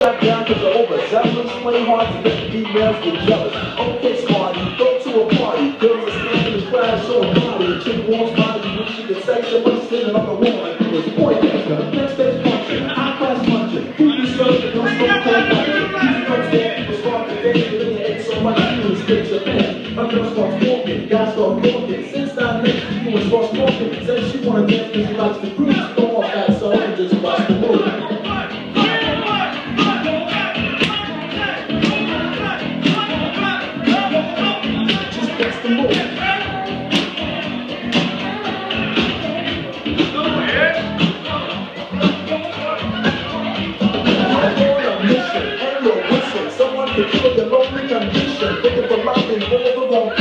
down because of overzealous. Play hard to make females get jealous. Okay, smarty, go to a party. Girls are standing in the crowd showing body. A chick wants body, you wish you could say so much sitting on the woman. It's Poindexter, next stage punching, high class punching. Who you serve that don't smoke cold punching? You don't stand, people start to dance, but then you ate so much you in state your pants. A girl starts walking, guys start walking. Since I met you, and starts walking. Says she wanna dance because she likes the groove.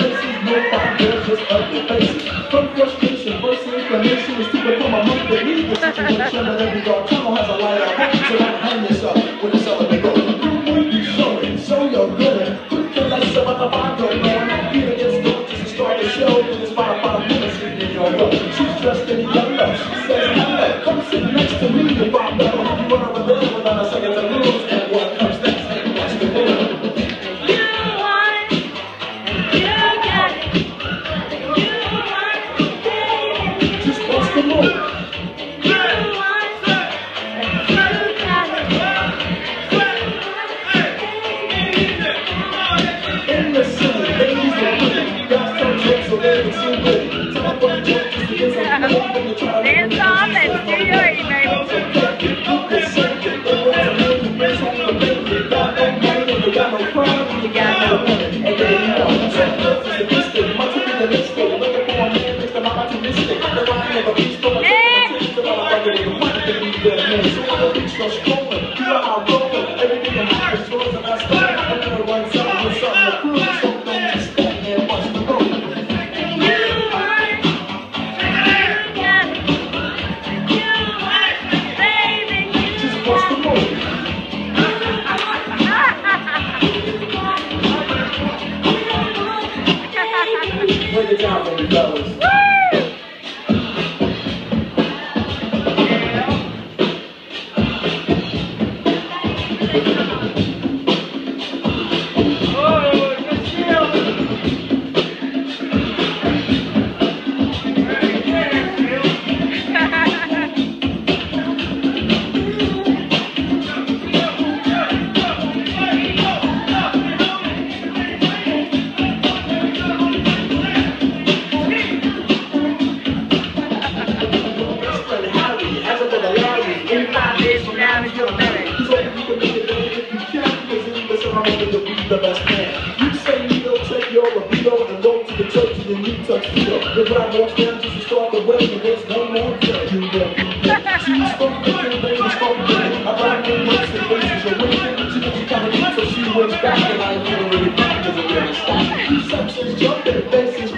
Wrong places, no girls just ugly faces. From frustration, first inclination is to become a monk that needs the situation. But every dark tunnel has a light of hope, so don't hang yourself when it's all they go. Do what you showing, show your good. Couldn't care less about the vibe you're going. Here against God, just to start the show. It's five, five minutes in your row. She's dressed in yellow, she says Dance off and do your baby. You money, It down for me, fellas. wanted to be the best man. You say you don't take your libido and go to the church in your new tuxedo. Then when I walk down just to start the wedding. and there's no more tell you that you get. She's from the good, baby's from the good. I ride with looks and faces are winning. She thinks she's coming in, so she went back, and I literally back, to doesn't really stop. Sex is jumping, faces